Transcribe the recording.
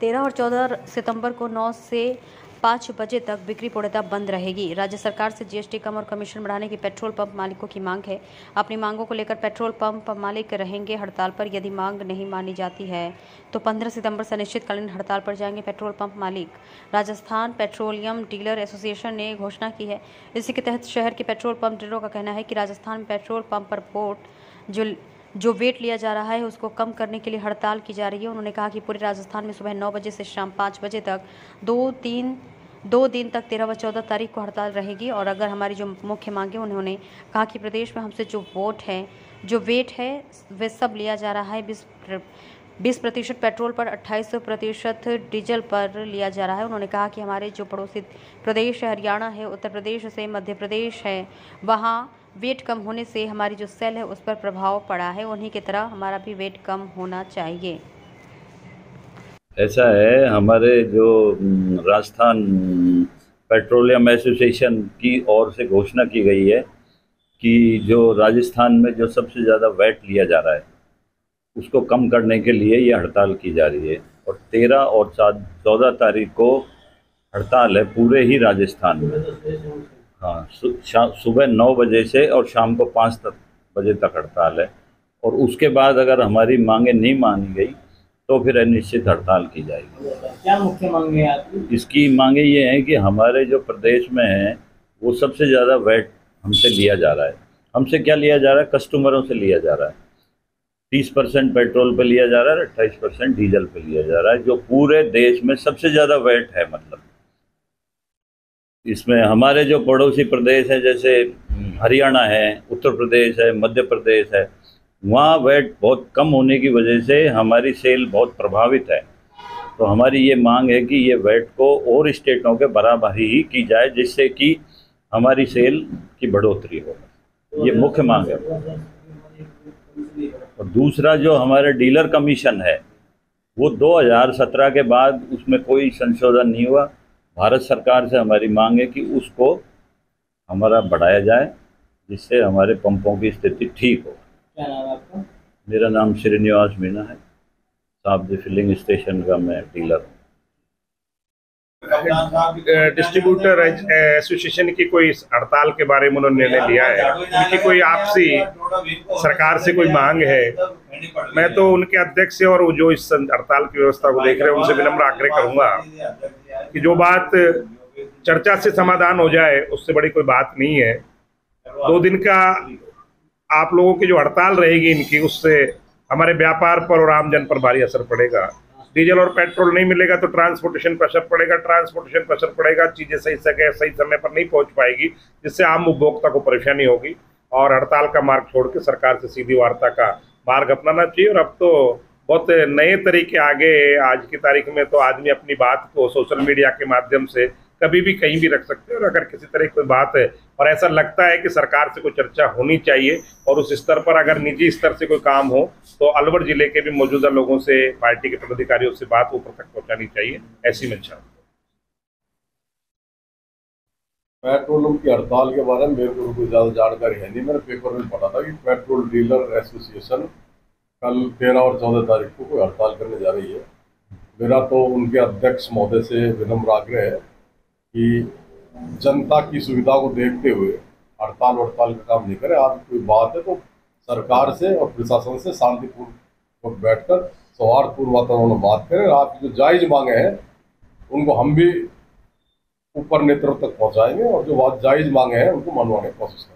तेरह और चौदह सितंबर को नौ से पाँच बजे तक बिक्री पूर्णतः बंद रहेगी। राज्य सरकार से जीएसटी कम और कमीशन बढ़ाने की पेट्रोल पंप मालिकों की मांग है। अपनी मांगों को लेकर पेट्रोल पंप मालिक रहेंगे हड़ताल पर। यदि मांग नहीं मानी जाती है तो 15 सितंबर से अनिश्चितकालीन हड़ताल पर जाएँगे पेट्रोल पंप मालिक। राजस्थान पेट्रोलियम डीलर एसोसिएशन ने घोषणा की है। इसी के तहत शहर के पेट्रोल पंप डीलरों का कहना है कि राजस्थान में पेट्रोल पंप पर वोट जो जो वेट लिया जा रहा है उसको कम करने के लिए हड़ताल की जा रही है। उन्होंने कहा कि पूरे राजस्थान में सुबह नौ बजे से शाम पाँच बजे तक दो तीन, दो दिन तक तेरह व चौदह तारीख को हड़ताल रहेगी। और अगर हमारी जो मुख्य मांगे उन्होंने कहा कि प्रदेश में हमसे जो वोट है, जो वेट है, वे सब लिया जा रहा है। बीस बीस प्रतिशत पेट्रोल पर, अट्ठाईस प्रतिशत डीजल पर लिया जा रहा है। उन्होंने कहा कि हमारे जो पड़ोसी प्रदेश है, हरियाणा है, उत्तर प्रदेश से मध्य प्रदेश है, वहाँ वेट कम होने से हमारी जो सेल है उस पर प्रभाव पड़ा है, उन्हीं की तरह हमारा भी वेट कम होना चाहिए। ऐसा है, हमारे जो राजस्थान पेट्रोलियम एसोसिएशन की ओर से घोषणा की गई है कि जो राजस्थान में जो सबसे ज़्यादा वैट लिया जा रहा है, उसको कम करने के लिए ये हड़ताल की जा रही है। और तेरह और सात, चौदह तारीख को हड़ताल है पूरे ही राजस्थान में। हाँ सुबह नौ बजे से और शाम को पाँच तक बजे तक हड़ताल है। और उसके बाद अगर हमारी मांगे नहीं मानी गई तो फिर अनिश्चित हड़ताल की जाएगी। क्या मुख्य मांगे आपकी? इसकी मांगे ये हैं कि हमारे जो प्रदेश में हैं वो सबसे ज़्यादा वैट हमसे लिया जा रहा है। हमसे क्या लिया जा रहा है? कस्टमरों से लिया जा रहा है। तीस परसेंट पेट्रोल पे लिया जा रहा है अट्ठाईस परसेंट डीजल पे लिया जा रहा है जो पूरे देश में सबसे ज़्यादा वैट है मतलब। इसमें हमारे जो पड़ोसी प्रदेश हैं जैसे हरियाणा है उत्तर प्रदेश है मध्य प्रदेश है वहाँ वेट बहुत कम होने की वजह से हमारी सेल बहुत प्रभावित है। तो हमारी ये मांग है कि ये वेट को और स्टेटों के बराबर ही की जाए जिससे कि हमारी सेल की बढ़ोतरी हो। ये मुख्य मांग है। और दूसरा जो हमारे डीलर कमीशन है वो 2017 के बाद उसमें कोई संशोधन नहीं हुआ। भारत सरकार से हमारी मांग है कि उसको हमारा बढ़ाया जाए जिससे हमारे पंपों की स्थिति ठीक हो। क्या नाम आपका? मेरा नाम श्रीनिवास मीणा है। साहब फिलिंग स्टेशन का मैं डीलर हूँ। डिस्ट्रीब्यूटर एसोसिएशन की कोई हड़ताल के बारे में उन्होंने निर्णय लिया है? उनकी कोई आपसी सरकार से कोई मांग है? मैं तो उनके अध्यक्ष से और जो इस हड़ताल की व्यवस्था को देख रहे हैं उनसे विनम्र आग्रह करूँगा। कि जो बात चर्चा से समाधान हो जाए, उससे बड़ी कोई बात नहीं है। दो दिन का आप लोगों की जो हड़ताल रहेगी इनकी, उससे हमारे व्यापार पर और आमजन पर भारी असर पड़ेगा। डीजल और पेट्रोल नहीं मिलेगा तो ट्रांसपोर्टेशन प्रेशर पड़ेगा। ट्रांसपोर्टेशन प्रेशर पड़ेगा, चीज़ें सही सके सही समय पर नहीं पहुँच पाएगी, जिससे आम उपभोक्ता को परेशानी होगी। और हड़ताल का मार्ग छोड़ के सरकार से सीधी वार्ता का मार्ग अपनाना चाहिए। और अब तो बहुत नए तरीके आगे आज की तारीख में तो आदमी अपनी बात को सोशल मीडिया के माध्यम से कभी भी कहीं भी रख सकते हैं। और अगर किसी तरह कोई बात है और ऐसा लगता है कि सरकार से कोई चर्चा होनी चाहिए और उस स्तर पर अगर निजी स्तर से कोई काम हो तो अलवर ज़िले के भी मौजूदा लोगों से, पार्टी के पदाधिकारियों से बात ऊपर तक पहुंचानी चाहिए, ऐसी मैं चाहूँ पेट्रोल की हड़ताल के बारे में मेरे को कोई ज़्यादा जानकारी है नहीं। मैंने पेपर में पढ़ा था कि पेट्रोल डीलर एसोसिएशन कल तेरह और चौदह तारीख को कोई हड़ताल करने जा रही है। मेरा तो उनके अध्यक्ष महोदय से विनम्र आग्रह है कि जनता की सुविधा को देखते हुए हड़ताल वड़ताल का काम नहीं करें। आज कोई बात है तो सरकार से और प्रशासन से शांतिपूर्ण बैठकर सौहार्दपूर्ण वातावरण में बात करें। आप जो जायज़ मांगे हैं, उनको हम भी ऊपर नेतृत्व तक पहुंचाएँगे और जो जायज़ मांगे हैं, उनको मनवाने की कोशिश करें।